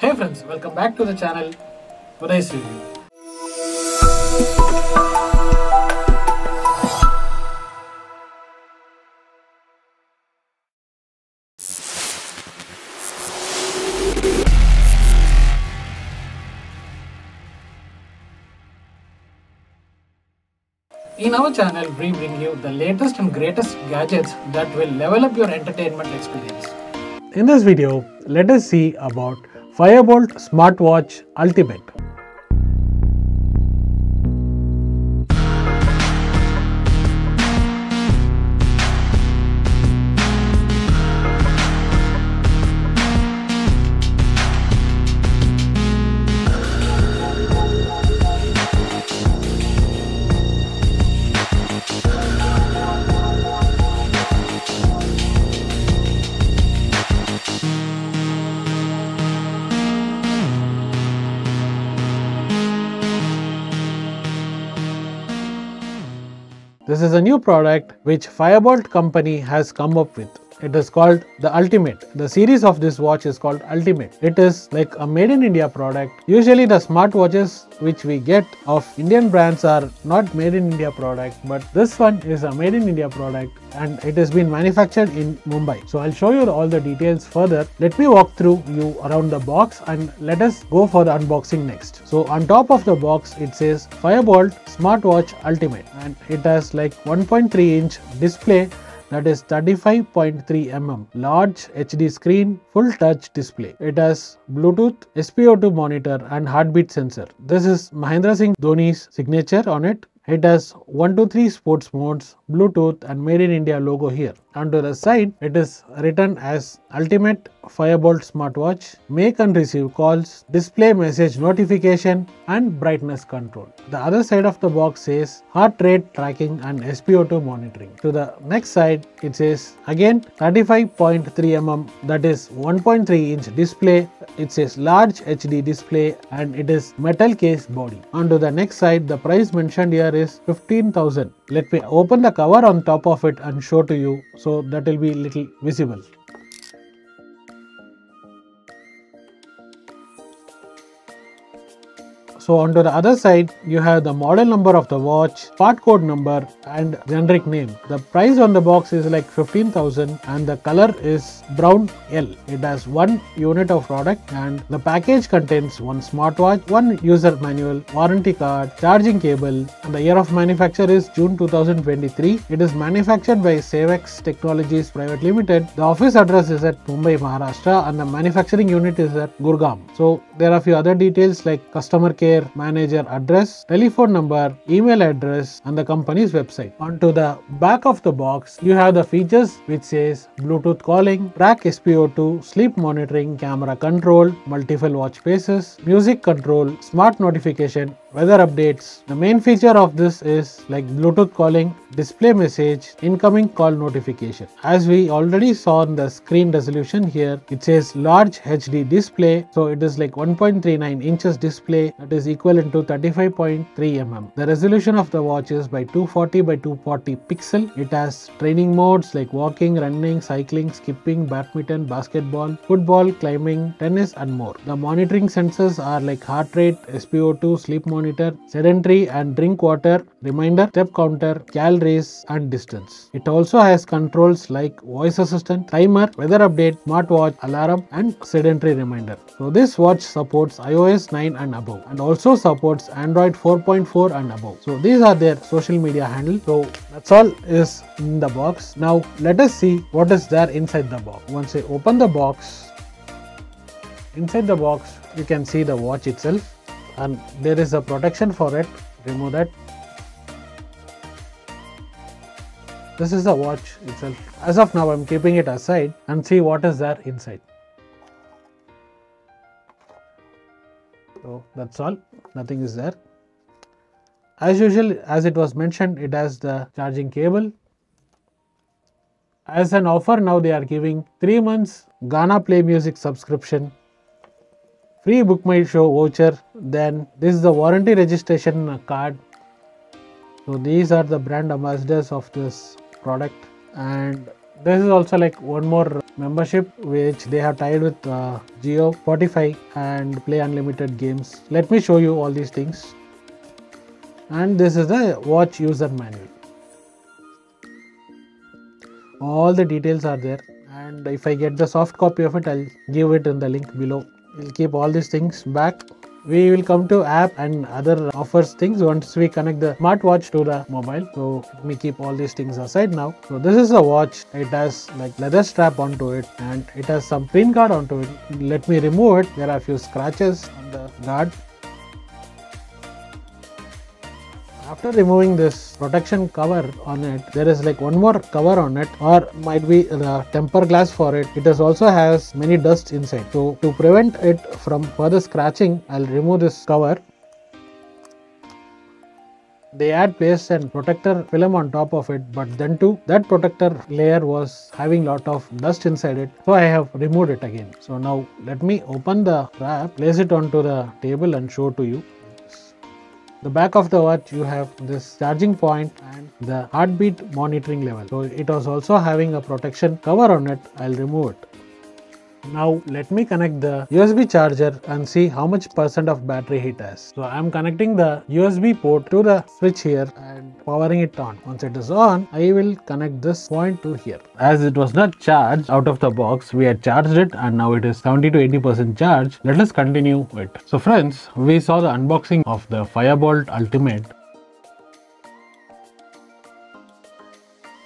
Hey friends, welcome back to the channel Uday's Review. In our channel, we bring you the latest and greatest gadgets that will level up your entertainment experience. In this video, let us see about Fireboltt Smartwatch Ultimate. This is a new product which Fireboltt company has come up with. It is called the Ultimate. The series of this watch is called Ultimate. It is like a made in India product. Usually the smartwatches which we get of Indian brands are not made in India product but this one is a made in India product and it has been manufactured in Mumbai. So I'll show you all the details further. Let me walk through you around the box and let us go for the unboxing next. So on top of the box it says Fireboltt Smartwatch Ultimate and it has like 1.3 inch display that is 35.3 mm large HD screen full touch display. It has Bluetooth, SpO2 monitor and heartbeat sensor. This is Mahendra Singh Dhoni's signature on it. It has 123 sports modes, Bluetooth and made in India logo here. Onto the side, it is written as Ultimate Fireboltt smartwatch, make and receive calls, display message notification and brightness control. The other side of the box says heart rate tracking and SpO2 monitoring. To the next side, it says again 35.3 mm that is 1.3 inch display. It says large HD display and it is metal case body. Onto the next side, the price mentioned here is 15,000. Let me open the cover on top of it and show to you so that will be little visible. So onto the other side, you have the model number of the watch, part code number and generic name. The price on the box is like 15,000 and the color is brown L. It has one unit of product and the package contains one smartwatch, one user manual, warranty card, charging cable and the year of manufacture is June 2023. It is manufactured by Savex Technologies Private Limited. The office address is at Mumbai, Maharashtra and the manufacturing unit is at Gurgaon. So there are a few other details like customer care manager address, telephone number, email address and the company's website. Onto the back of the box, you have the features which says Bluetooth calling, track SpO2, sleep monitoring, camera control, multiple watch faces, music control, smart notification, weather updates. The main feature of this is like Bluetooth calling, display message, incoming call notification. As we already saw on the screen resolution here, it says large HD display. So it is like 1.39 inches display that is equivalent to 35.3 mm. The resolution of the watch is by 240 by 240 pixel. It has training modes like walking, running, cycling, skipping, badminton, basketball, football, climbing, tennis and more. The monitoring sensors are like heart rate, SpO2, sleep monitor, sedentary and drink water, reminder, step counter, calories and distance. It also has controls like voice assistant, timer, weather update, smartwatch, alarm and sedentary reminder. So this watch supports iOS 9 and above and also supports Android 4.4 and above. So these are their social media handle. So that's all is in the box. Now let us see what is there inside the box. Once I open the box, inside the box you can see the watch itself and there is a protection for it. Remove that This is the watch itself. As of now, I'm keeping it aside and see what is there inside. So that's all. Nothing is there. As usual, as it was mentioned, it has the charging cable. As an offer now, they are giving 3 months Gaana Play Music subscription, free BookMyShow voucher. Then this is the warranty registration card. So these are the brand ambassadors of this product and this is also like one more membership which they have tied with uh, Jio, Spotify and Play Unlimited games. Let me show you all these things. And this is the watch user manual. All the details are there and if I get the soft copy of it I'll give it in the link below. We'll keep all these things back. We will come to app and other offers things once we connect the smartwatch to the mobile. So let me keep all these things aside now. So this is a watch. It has like leather strap onto it and it has some pin guard onto it. Let me remove it. There are a few scratches on the guard after removing this protection cover on it there is like one more cover on it or might be the temper glass for it. It is also has many dust inside. So to prevent it from further scratching i'll remove this cover. They add paste and protector film on top of it but then too that protector layer was having lot of dust inside it so i have removed it again. So now let me open the wrap place it onto the table and show to you the back of the watch you have this charging point and the heartbeat monitoring level. So it was also having a protection cover on it. I'll remove it now let me connect the USB charger and see how much percent of battery it has. So I'm connecting the USB port to the switch here and powering it on. Once it is on, I will connect this point to here. As it was not charged out of the box, we had charged it and now it is 70 to 80% charge. Let us continue it. So friends, we saw the unboxing of the Fireboltt Ultimate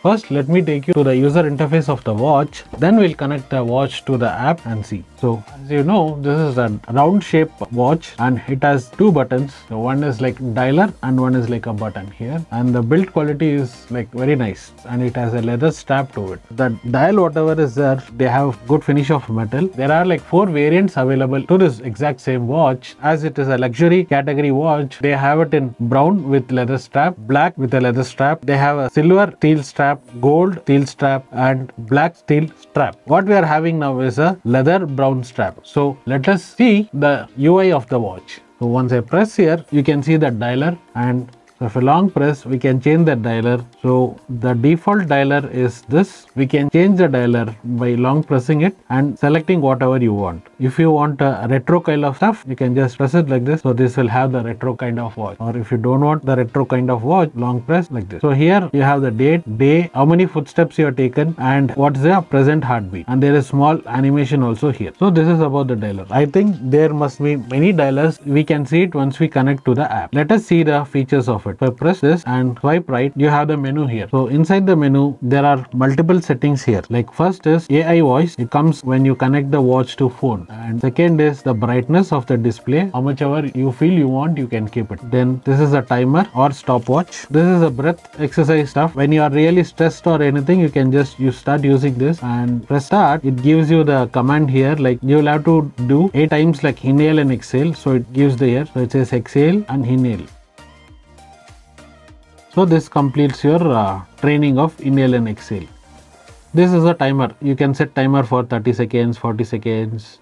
First, let me take you to the user interface of the watch. Then we'll connect the watch to the app and see. So as you know, this is a round shape watch and it has two buttons. So one is like dialer and one is like a button here. And the build quality is like very nice and it has a leather strap to it. The dial whatever is there, they have good finish of metal. There are like four variants available to this exact same watch. As it is a luxury category watch, they have it in brown with leather strap, black with a leather strap. They have a silver steel strap strap, gold steel strap and black steel strap. What we are having now is a leather brown strap. So let us see the UI of the watch. So once I press here, you can see the dialer and so if a long press, we can change the dialer. So the default dialer is this. We can change the dialer by long pressing it and selecting whatever you want. If you want a retro kind of stuff, you can just press it like this. So this will have the retro kind of watch. Or if you don't want the retro kind of watch, long press like this. So here you have the date, day, how many footsteps you have taken and what's the present heartbeat. And there is small animation also here. So this is about the dialer. I think there must be many dialers. We can see it once we connect to the app. Let us see the features of it. If I press this and swipe right, you have the menu here. So inside the menu, there are multiple settings here. Like first is AI voice. It comes when you connect the watch to phone. And second is the brightness of the display. How much ever you feel you want, you can keep it. Then this is a timer or stopwatch. This is a breath exercise stuff. When you are really stressed or anything, you can just you start using this and press start. It gives you the command here. Like you will have to do eight times like inhale and exhale. So it gives the air. So it says exhale and inhale. So this completes your uh, training of inhale and exhale. This is a timer. You can set timer for 30 seconds, 40 seconds.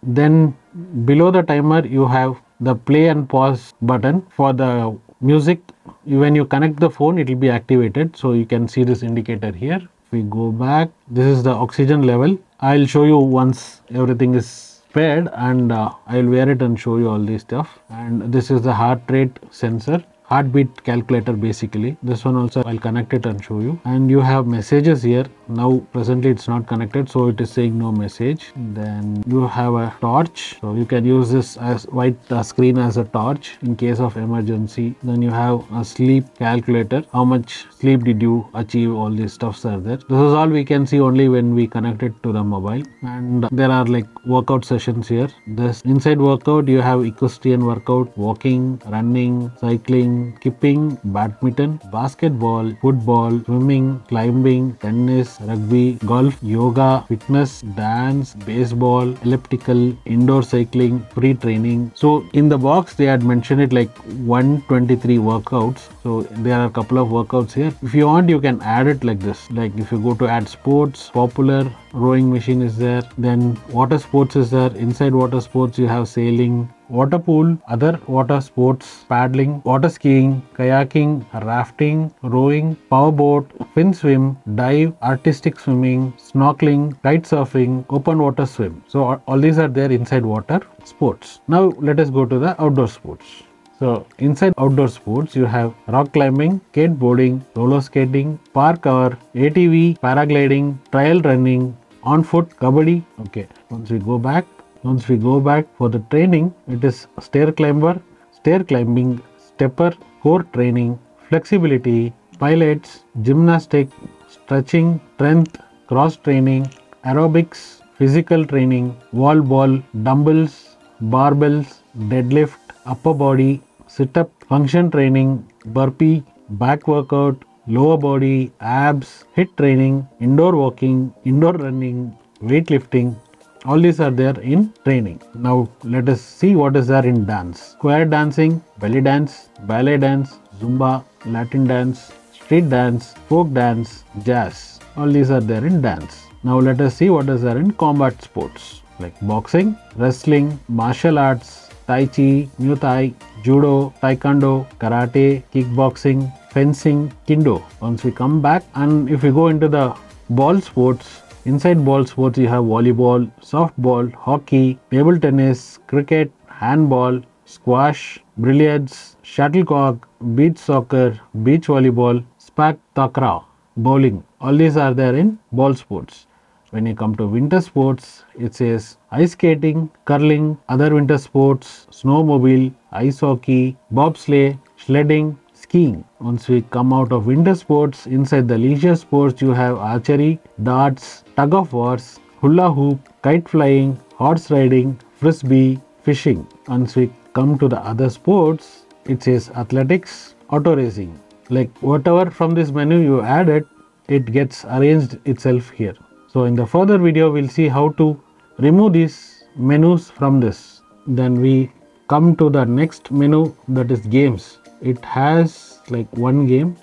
Then below the timer you have the play and pause button for the music. When you connect the phone it will be activated. So you can see this indicator here. If we go back, this is the oxygen level. I'll show you once everything is paired and uh, I'll wear it and show you all this stuff. And this is the heart rate sensor heartbeat calculator basically. This one also i'll connect it and show you. And you have messages here. Now presently it's not connected so it is saying no message. Then you have a torch. So you can use this as white uh, screen as a torch in case of emergency. Then you have a sleep calculator. How much sleep did you achieve? All these stuffs are there. This is all we can see only when we connect it to the mobile. And there are like workout sessions here. This inside workout you have equestrian workout walking running cycling skipping, badminton, basketball, football, swimming, climbing, tennis, rugby, golf, yoga, fitness, dance, baseball, elliptical, indoor cycling, free training. So in the box they had mentioned it like 123 workouts. So there are a couple of workouts here. If you want you can add it like this. Like if you go to add sports, popular, rowing machine is there then water sports is there inside water sports you have sailing water pool, other water sports, paddling, water skiing, kayaking, rafting, rowing, powerboat, fin swim, dive, artistic swimming, snorkeling, kite surfing, open water swim. So all these are there inside water sports. Now let us go to the outdoor sports. So inside outdoor sports, you have rock climbing, skateboarding, roller skating, parkour, ATV, paragliding, trail running, on foot, kabaddi. Okay, once we go back, once we go back for the training, it is stair climber, stair climbing, stepper, core training, flexibility, pilates, gymnastic, stretching, strength, cross training, aerobics, physical training, wall ball, dumbbells, barbells, deadlift, upper body, sit up, function training, burpee, back workout, lower body, abs, HIIT training, indoor walking, indoor running, weightlifting, all these are there in training. Now let us see what is there in dance. Square dancing belly dance ballet dance zumba latin dance street dance folk dance jazz. All these are there in dance. Now let us see what is there in combat sports like boxing wrestling martial arts tai chi muay thai judo taekwondo karate kickboxing fencing kendo. Once we come back and if we go into the ball sports Inside ball sports, you have volleyball, softball, hockey, table tennis, cricket, handball, squash, billiards, shuttlecock, beach soccer, beach volleyball, sepak takraw, bowling. All these are there in ball sports. When you come to winter sports, it says ice skating, curling, other winter sports, snowmobile, ice hockey, bobsleigh, sledding, skiing. Once we come out of winter sports, inside the leisure sports, you have archery, darts, tug of wars, hula hoop, kite flying, horse riding, frisbee, fishing. Once we come to the other sports, it says athletics, auto racing. Like whatever from this menu you added, it gets arranged itself here. So in the further video, we'll see how to remove these menus from this. Then we come to the next menu that is games it has like one game.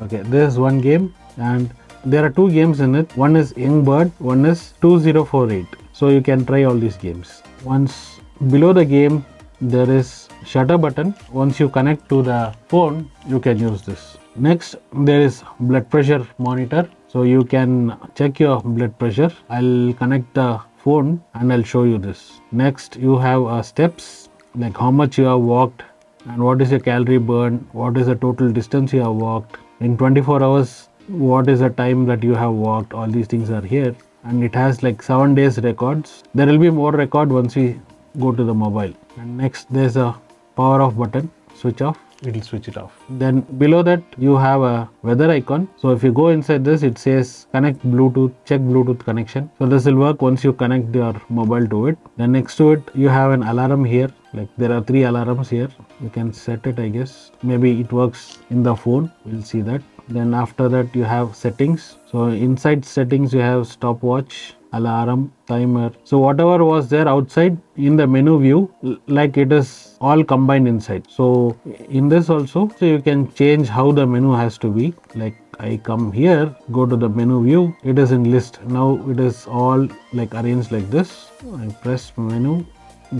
Okay this is one game and there are two games in it. One is young bird one is 2048 so you can try all these games. Once below the game there is shutter button. Once you connect to the phone you can use this. Next there is blood pressure monitor so you can check your blood pressure. I'll connect the phone and i'll show you this. Next you have uh, steps like how much you have walked and what is your calorie burn what is the total distance you have walked. In 24 hours what is the time that you have walked? All these things are here. And it has like seven days records. There will be more record once we go to the mobile. And next there's a power off button switch off it will switch it off. Then below that you have a weather icon. So if you go inside this it says connect Bluetooth, check Bluetooth connection. So this will work once you connect your mobile to it. Then next to it you have an alarm here like there are three alarms here you can set it i guess maybe it works in the phone we'll see that then after that you have settings so inside settings you have stopwatch alarm timer so whatever was there outside in the menu view like it is all combined inside. So in this also so you can change how the menu has to be. Like I come here go to the menu view. It is in list. Now it is all like arranged like this. I press menu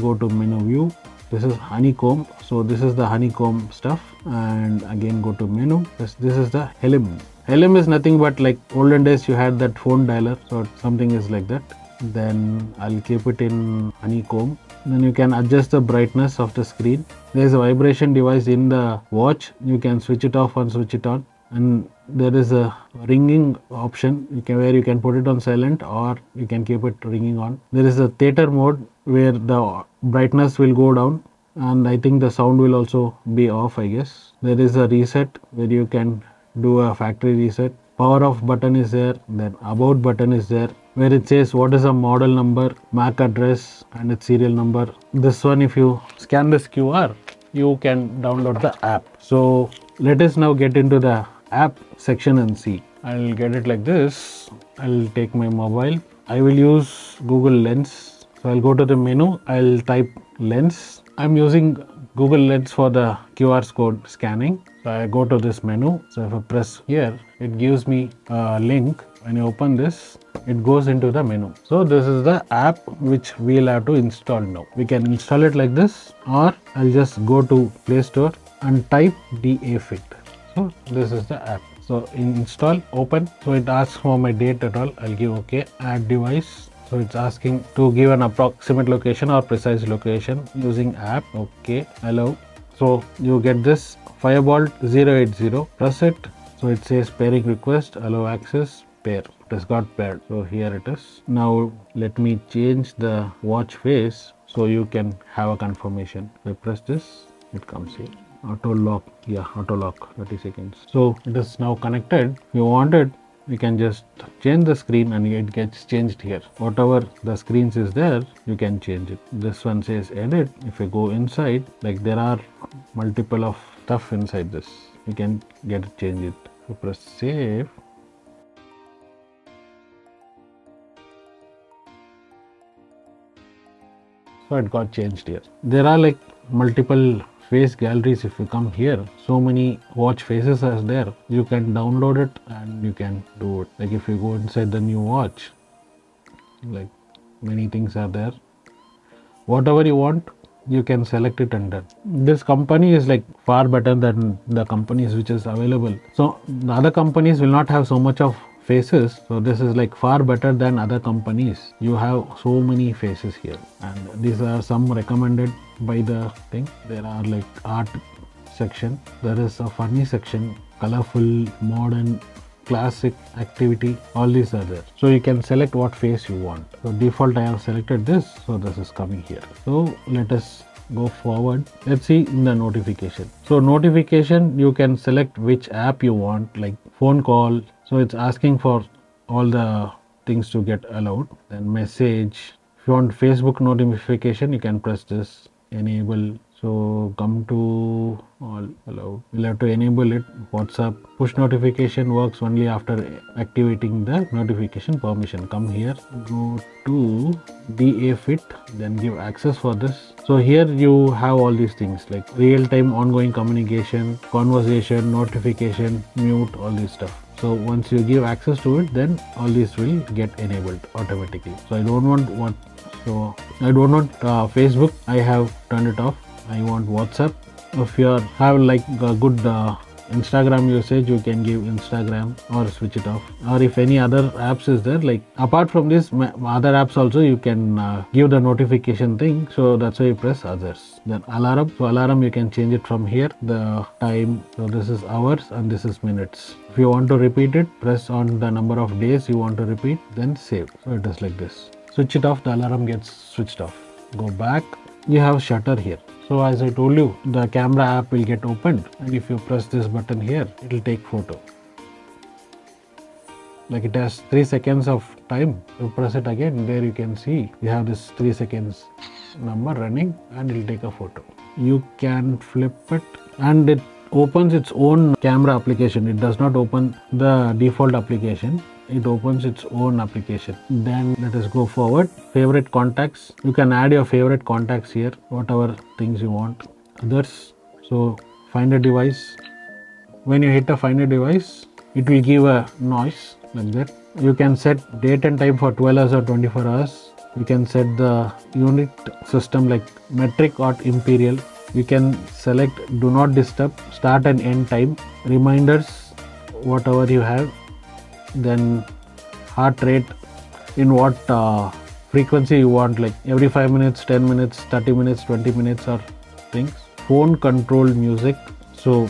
go to menu view. This is honeycomb. So this is the honeycomb stuff. And again go to menu. This, this is the helm. LM is nothing but like olden days you had that phone dialer. So something is like that then I'll keep it in honeycomb. Then you can adjust the brightness of the screen. There is a vibration device in the watch. You can switch it off and switch it on. And there is a ringing option you can where you can put it on silent or you can keep it ringing on. There is a theater mode where the brightness will go down and i think the sound will also be off i guess. There is a reset where you can do a factory reset. Power off button is there then about button is there where it says what is a model number mac address and its serial number this one if you scan this qr you can download the app so let us now get into the app section and see i'll get it like this i'll take my mobile i will use google lens so i'll go to the menu i'll type lens. I'm using Google Lens for the QR code scanning. So I go to this menu. So if I press here, it gives me a link. When you open this, it goes into the menu. So this is the app which we'll have to install now. We can install it like this or I'll just go to Play Store and type DAFit. So this is the app. So install, open. So it asks for my date at all. I'll give OK. Add device. So it's asking to give an approximate location or precise location using app. OK. Allow. So you get this Fireboltt 080. Press it. So it says pairing request, allow access, pair. It has got paired so here it is. Now let me change the watch face so you can have a confirmation. I press this. It comes here. Auto lock. Yeah auto lock. 30 seconds. So it is now connected. If you want it you can just change the screen and it gets changed here. Whatever the screens is there you can change it. This one says edit. If you go inside like there are multiple of stuff inside this. You can get change it. You press save so it got changed here. There are like multiple face galleries. If you come here so many watch faces are there. You can download it and you can do it. Like if you go inside the new watch like many things are there. Whatever you want you can select it and done. This company is like far better than the companies which is available. So the other companies will not have so much of faces. So this is like far better than other companies. You have so many faces here. And these are some recommended by the thing. There are like art section. There is a funny section colorful modern classic activity. All these are there. So you can select what face you want. So default i have selected this. So this is coming here. So let us go forward. Let's see in the notification. So notification you can select which app you want like phone call. So it's asking for all the things to get allowed. Then message. If you want facebook notification you can press this enable so come to all allowed we'll have to enable it. Whatsapp push notification works only after activating the notification permission. Come here go to da fit then give access for this. So here you have all these things like real-time ongoing communication conversation notification mute all this stuff. So once you give access to it then all these will get enabled automatically. So i don't want what so i don't want uh, facebook. I have turned it off i want whatsapp. If you are, have like a good uh, instagram usage you can give instagram or switch it off. Or if any other apps is there like apart from this other apps also you can uh, give the notification thing. So that's why you press others. Then alarm. So alarm you can change it from here. The time so this is hours and this is minutes. If you want to repeat it press on the number of days you want to repeat then save. So it is like this. Switch it off. The alarm gets switched off. Go back. You have shutter here so as I told you, the camera app will get opened and if you press this button here, it will take photo. Like it has 3 seconds of time. You press it again, there you can see you have this 3 seconds number running and it will take a photo. You can flip it and it opens its own camera application. It does not open the default application it opens its own application. Then let us go forward. Favorite contacts. You can add your favorite contacts here whatever things you want. Others. So find a device. When you hit a find a device it will give a noise like that. You can set date and time for 12 hours or 24 hours. You can set the unit system like metric or imperial. You can select do not disturb start and end time. Reminders whatever you have then heart rate in what uh, frequency you want like every 5 minutes 10 minutes 30 minutes 20 minutes or things. Phone controlled music. So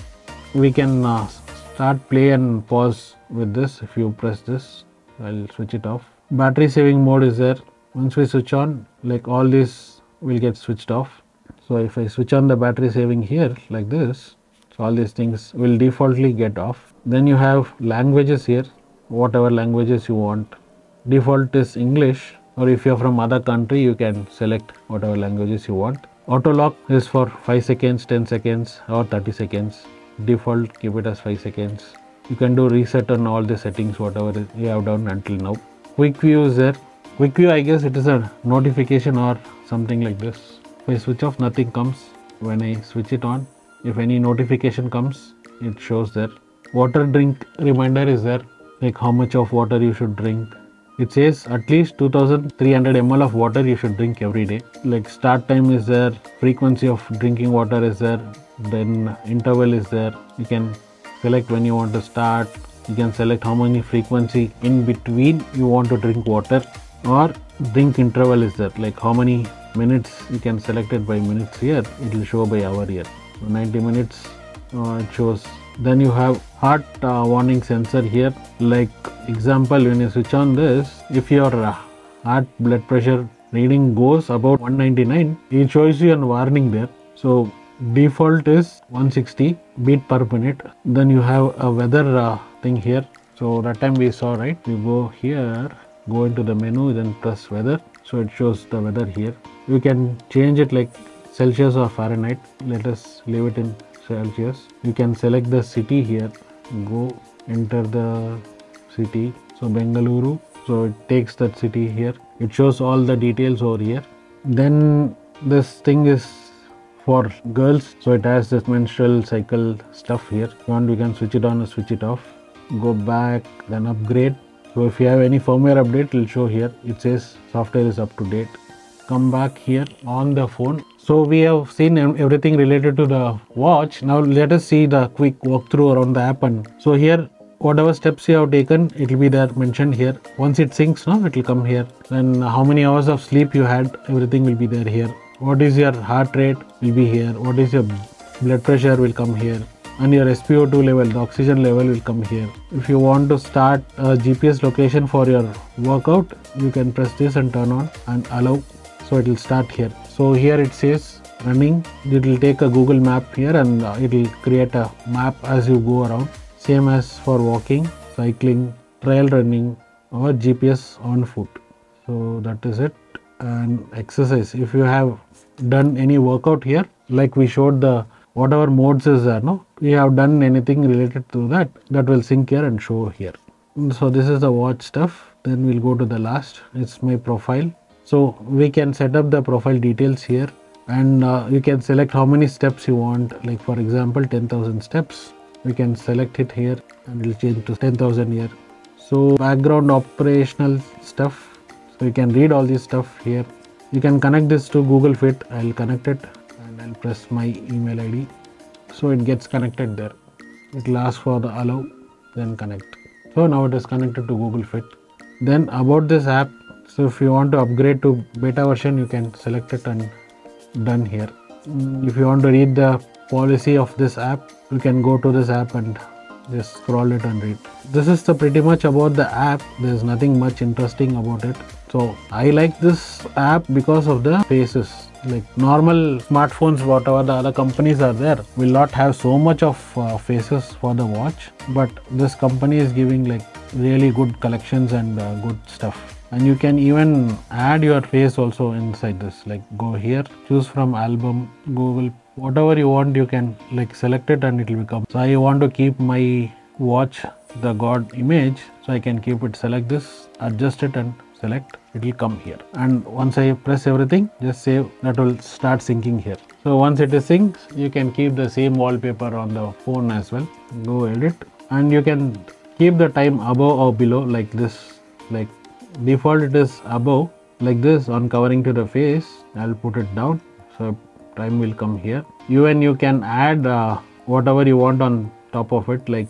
we can uh, start play and pause with this. If you press this i'll switch it off. Battery saving mode is there. Once we switch on like all this will get switched off. So if i switch on the battery saving here like this so all these things will defaultly get off. Then you have languages here whatever languages you want. Default is english or if you're from other country you can select whatever languages you want. Auto lock is for 5 seconds 10 seconds or 30 seconds. Default keep it as 5 seconds. You can do reset on all the settings whatever you have done until now. Quick view is there. Quick view i guess it is a notification or something like this. If I switch off nothing comes. When I switch it on if any notification comes it shows there. Water drink reminder is there like how much of water you should drink. It says at least 2300 ml of water you should drink every day. Like start time is there frequency of drinking water is there then interval is there. You can select when you want to start. You can select how many frequency in between you want to drink water or drink interval is there. Like how many minutes you can select it by minutes here. It will show by hour here. So 90 minutes uh, it shows then you have heart uh, warning sensor here. Like example when you switch on this if your uh, heart blood pressure reading goes about 199 it shows you a warning there. So default is 160 beat per minute. Then you have a weather uh, thing here. So that time we saw right? You go here go into the menu then press weather. So it shows the weather here. You can change it like celsius or fahrenheit. Let us leave it in celsius. You can select the city here. Go enter the city. So bengaluru. So it takes that city here. It shows all the details over here. Then this thing is for girls. So it has this menstrual cycle stuff here. If you want we can switch it on or switch it off. Go back then upgrade. So if you have any firmware update it will show here. It says software is up to date. Come back here on the phone so we have seen everything related to the watch now let us see the quick walkthrough around the app and so here whatever steps you have taken it will be there mentioned here once it syncs now it will come here then how many hours of sleep you had everything will be there here what is your heart rate will be here what is your blood pressure will come here and your SpO2 level, the oxygen level will come here. If you want to start a GPS location for your workout, you can press this and turn on and allow. So it will start here. So here it says running. It will take a Google map here and uh, it will create a map as you go around. Same as for walking, cycling, trail running or GPS on foot. So that is it. And exercise. If you have done any workout here, like we showed the whatever modes is there no we have done anything related to that that will sync here and show here so this is the watch stuff then we'll go to the last it's my profile so we can set up the profile details here and uh, you can select how many steps you want. Like for example 10,000 steps. We can select it here and it'll change to 10,000 here. So background operational stuff. So you can read all this stuff here. You can connect this to google fit. I'll connect it and I'll press my email ID so it gets connected there. It will ask for the allow then connect. So now it is connected to Google Fit. Then about this app so if you want to upgrade to beta version you can select it and done here. Mm, if you want to read the policy of this app you can go to this app and just scroll it and read. This is the pretty much about the app. There's nothing much interesting about it. So i like this app because of the faces. Like normal smartphones whatever the other companies are there will not have so much of uh, faces for the watch. But this company is giving like really good collections and uh, good stuff and you can even add your face also inside this. Like go here choose from album google whatever you want you can like select it and it will become. So i want to keep my watch the god image so i can keep it select this adjust it and select it will come here. And once I press everything just save that will start syncing here. So once it is synced you can keep the same wallpaper on the phone as well. Go edit. And you can keep the time above or below like this like default it is above like this on covering to the face I'll put it down. So time will come here. Even you can add uh, whatever you want on top of it. Like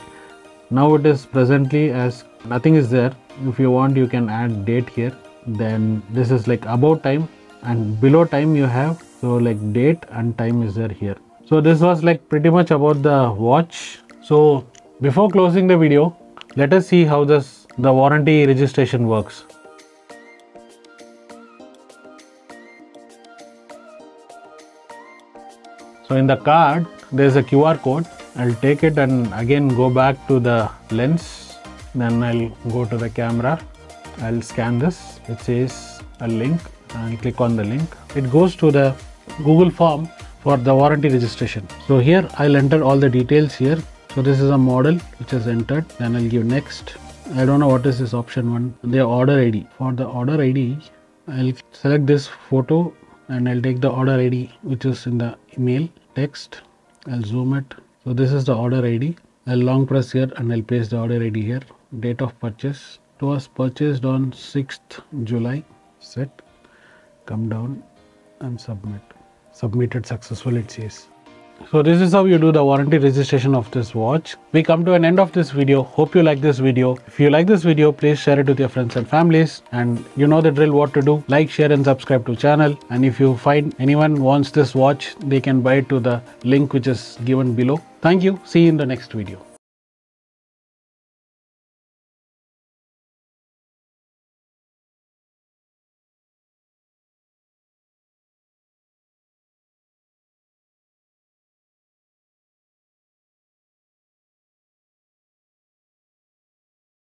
now it is presently as nothing is there. If you want you can add date here. Then this is like about time and below time you have. So like date and time is there here. So this was like pretty much about the watch. So before closing the video let us see how this the warranty registration works. So in the card there's a qr code. I'll take it and again go back to the lens. Then I'll go to the camera. I'll scan this. It says a link. And click on the link. It goes to the Google form for the warranty registration. So here I'll enter all the details here. So this is a model which is entered. Then I'll give next I don't know what is this option one the order ID for the order ID I'll select this photo and I'll take the order ID which is in the email text. I'll zoom it. So this is the order ID. I'll long press here and I'll paste the order ID here. Date of purchase. It was purchased on 6th July. Set. Come down and submit. Submitted successfully it says. So this is how you do the warranty registration of this watch. We come to an end of this video. Hope you like this video. If you like this video, please share it with your friends and families. And you know the drill what to do. Like, share and subscribe to channel. And if you find anyone wants this watch, they can buy it to the link which is given below. Thank you. See you in the next video.